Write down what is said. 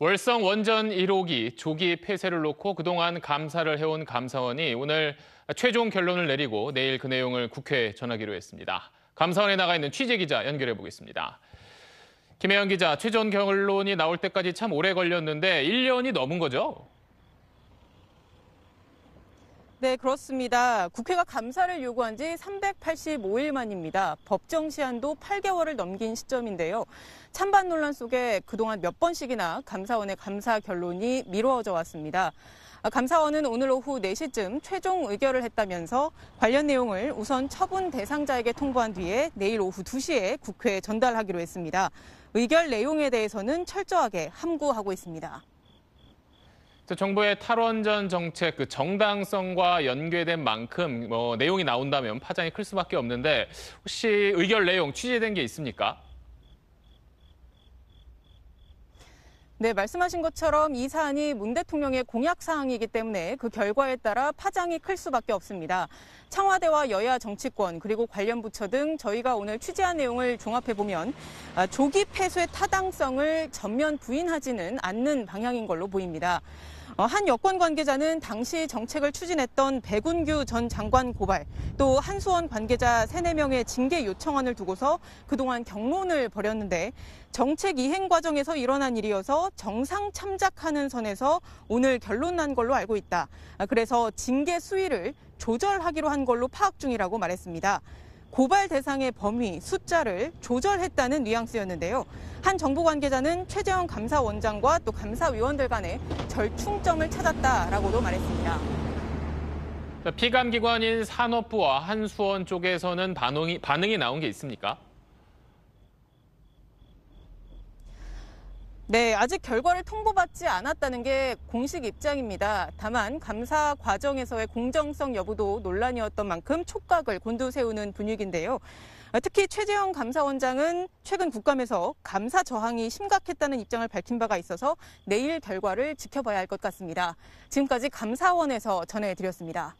월성 원전 1호기 조기 폐쇄를 놓고 그동안 감사를 해온 감사원이 오늘 최종 결론을 내리고 내일 그 내용을 국회에 전하기로 했습니다. 감사원에 나가 있는 취재 기자 연결해 보겠습니다. 김혜영 기자, 최종 결론이 나올 때까지 참 오래 걸렸는데 1년이 넘은 거죠? 네, 그렇습니다. 국회가 감사를 요구한 지 385일 만입니다. 법정 시한도 8개월을 넘긴 시점인데요. 찬반 논란 속에 그동안 몇 번씩이나 감사원의 감사 결론이 미뤄져 왔습니다. 감사원은 오늘 오후 4시쯤 최종 의결을 했다면서 관련 내용을 우선 처분 대상자에게 통보한 뒤에 내일 오후 2시에 국회에 전달하기로 했습니다. 의결 내용에 대해서는 철저하게 함구하고 있습니다. 정부의 탈원전 정책 그 정당성과 연계된 만큼 뭐 내용이 나온다면 파장이 클 수밖에 없는데 혹시 의결 내용 취재된 게 있습니까? 네, 말씀하신 것처럼 이 사안이 문 대통령의 공약 사항이기 때문에 그 결과에 따라 파장이 클 수밖에 없습니다. 청와대와 여야 정치권 그리고 관련 부처 등 저희가 오늘 취재한 내용을 종합해 보면 아, 조기 폐쇄 타당성을 전면 부인하지는 않는 방향인 걸로 보입니다. 어, 한 여권 관계자는 당시 정책을 추진했던 백운규 전 장관 고발, 또 한수원 관계자 3, 4명의 징계 요청안을 두고서 그동안 경론을 벌였는데 정책 이행 과정에서 일어난 일이어서 정상 참작하는 선에서 오늘 결론 난 걸로 알고 있다. 아, 그래서 징계 수위를 조절하기로 한 걸로 파악 중이라고 말했습니다. 고발 대상의 범위, 숫자를 조절했다는 뉘앙스였는데요. 한 정부 관계자는 최재형 감사원장과 또 감사위원들 간에 절충점을 찾았다라고도 말했습니다. 피감기관인 산업부와 한수원 쪽에서는 반응이, 반응이 나온 게 있습니까? 네, 아직 결과를 통보받지 않았다는 게 공식 입장입니다. 다만 감사 과정에서의 공정성 여부도 논란이었던 만큼 촉각을 곤두세우는 분위기인데요. 특히 최재형 감사원장은 최근 국감에서 감사 저항이 심각했다는 입장을 밝힌 바가 있어서 내일 결과를 지켜봐야 할 것 같습니다. 지금까지 감사원에서 전해드렸습니다.